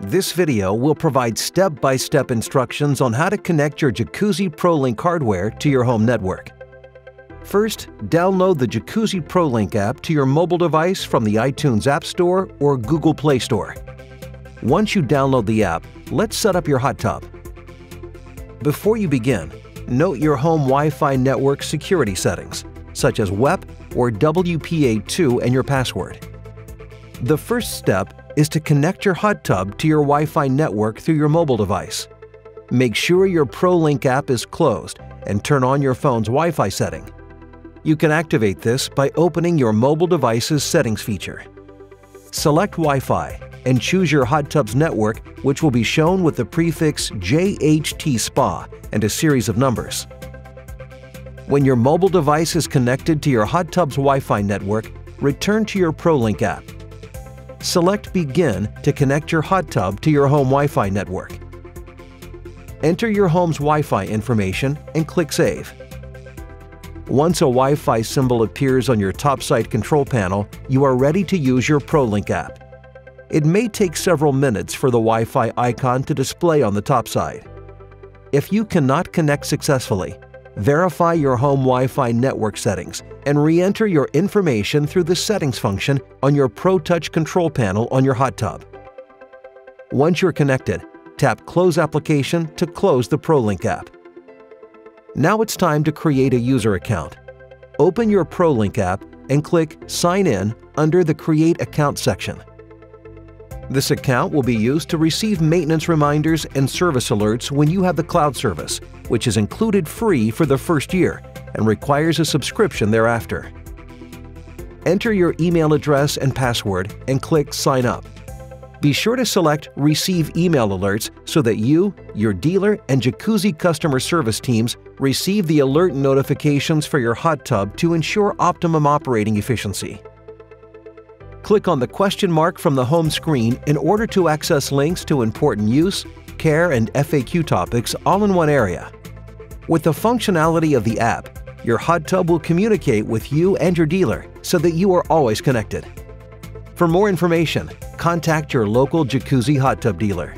This video will provide step-by-step instructions on how to connect your Jacuzzi ProLink hardware to your home network. First, download the Jacuzzi ProLink app to your mobile device from the iTunes App Store or Google Play Store. Once you download the app, let's set up your hot tub. Before you begin, note your home Wi-Fi network security settings, such as WEP or WPA2 and your password. The first step is to connect your hot tub to your Wi-Fi network through your mobile device. Make sure your ProLink app is closed and turn on your phone's Wi-Fi setting. You can activate this by opening your mobile device's settings feature. Select Wi-Fi and choose your hot tub's network which will be shown with the prefix JHT SPA and a series of numbers. When your mobile device is connected to your hot tub's Wi-Fi network, return to your ProLink app select Begin to connect your hot tub to your home Wi-Fi network. Enter your home's Wi-Fi information and click Save. Once a Wi-Fi symbol appears on your topside control panel, you are ready to use your ProLink app. It may take several minutes for the Wi-Fi icon to display on the topside. If you cannot connect successfully, verify your home Wi-Fi network settings and re-enter your information through the Settings function on your ProTouch control panel on your hot tub. Once you're connected, tap Close Application to close the ProLink app. Now it's time to create a user account. Open your ProLink app and click Sign In under the Create Account section. This account will be used to receive maintenance reminders and service alerts when you have the cloud service, which is included free for the first year and requires a subscription thereafter. Enter your email address and password and click Sign Up. Be sure to select Receive Email Alerts so that you, your dealer, and Jacuzzi customer service teams receive the alert notifications for your hot tub to ensure optimum operating efficiency click on the question mark from the home screen in order to access links to important use, care, and FAQ topics all in one area. With the functionality of the app, your hot tub will communicate with you and your dealer so that you are always connected. For more information, contact your local Jacuzzi hot tub dealer.